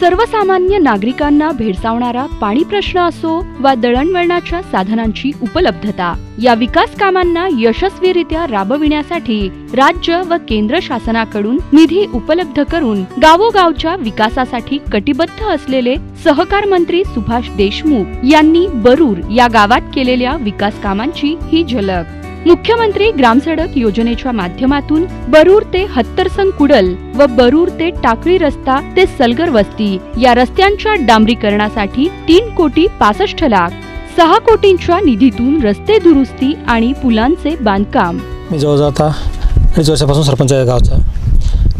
सर्वसामान्य नागरिकांना भेडसावणारा पाणी प्रश्न असो वा दळणवळणाच्या साधनांची उपलब्धता या विकास कामांना यशस्वीरित्या राबविण्यासाठी राज्य व केंद्र शासनाकडून निधी उपलब्ध करून गावोगावच्या विकासासाठी कटिबद्ध असलेले सहकार मंत्री सुभाष देशमुख यांनी बरूर या गावात केलेल्या विकास कामांची ही झलक. मुख्यमंत्री ग्रामसडक योजनेच्या माध्यमातून बरूर ते हत्तरसंग कुडल व बरूर ते टाकळी रस्ता ते सलगर वस्ती या रस्त्यांच्या डांबरीकरणासाठी तीन कोटी पासष्ट लाख सहा कोटींच्या निधीतून रस्ते दुरुस्ती आणि पुलांचे बांधकाम. मी जवळजवळ आता अडीच वर्षापासून सरपंच आहे गावचा.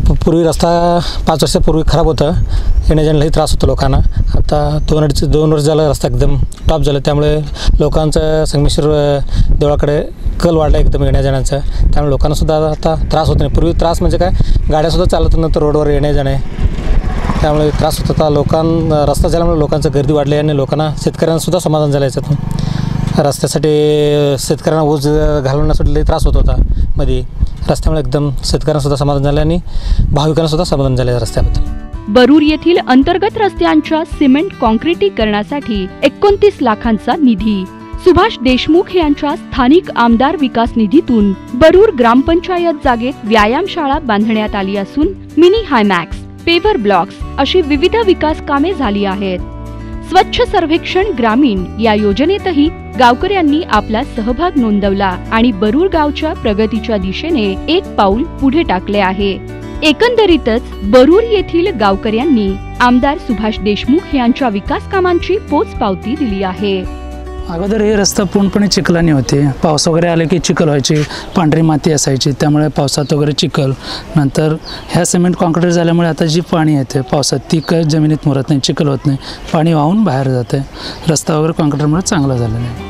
प- पूर्वी रस्ता पाच वर्षापूर्वी खराब होता. येण्याजाण्यालाही त्रास होतो लोकांना. आता दोन अडीच दोन वर्ष झालं रस्ता एकदम टॉप झालं. त्यामुळे लोकांचं संगमेश्वर अ, देवळाकडे कल वाढला एकदम येण्याजाण्याचा त्यामुळे लोकांनासुद्धा आता त्रास होत नाही. पूर्वी त्रास म्हणजे काय? गाड्यासुद्धा चालत नंतर रोडवर येणे जाणे. त्यामुळे त्रास होत होता. लोकां रस्ता झाल्यामुळे लोकांचं गर्दी वाढली आणि लोकांना शेतकऱ्यांनासुद्धा समाधान झालं याच्यातून. रस्त्यासाठी शेतकऱ्यांना ऊस घालवण्यासाठी लई त्रास होत होता मध्ये रस्त्यामुळे एकदम शेतकऱ्यांसुद्धा समाधान झालं आणि भाविकांनासुद्धा समाधान झालं रस्त्याबद्दल. बरूर येथील अंतर्गत रस्त्यांच्या सिमेंट कॉन्क्रिटीकरणासाठी एकोणतीस लाखांचा निधी. सुभाष देशमुख यांच्या स्थानिक आमदार विकास निधीतून बरूर ग्रामपंचायत जागेत व्यायामशाळा बांधण्यात आली असून मिनी हायमॅक्स पेवर ब्लॉक्स अशी विविध विकास कामे झाली आहेत. स्वच्छ सर्वेक्षण ग्रामीण या योजनेतही गावकऱ्यांनी आपला सहभाग नोंदवला आणि बरूर गावच्या प्रगतीच्या दिशेने एक पाऊल पुढे टाकले आहे. एकंदरीतच बरूर येथील गावकऱ्यांनी आमदार सुभाष देशमुख यांच्या विकास कामांची पोचपावती दिली आहे. अगोदर हे रस्ता पूर्णपणे चिखलाने होते. पाऊस वगैरे आले की चिखल व्हायची पांढरी माती असायची त्यामुळे पावसात वगैरे चिखल. नंतर ह्या सिमेंट कॉन्क्रीट झाल्यामुळे आता जी पाणी येते पावसात ती काय जमिनीत मुरत नाही चिखल होत नाही. पाणी वाहून बाहेर जाते. रस्ता वगैरे कॉन्क्रीटमुळे चांगला झालेला आहे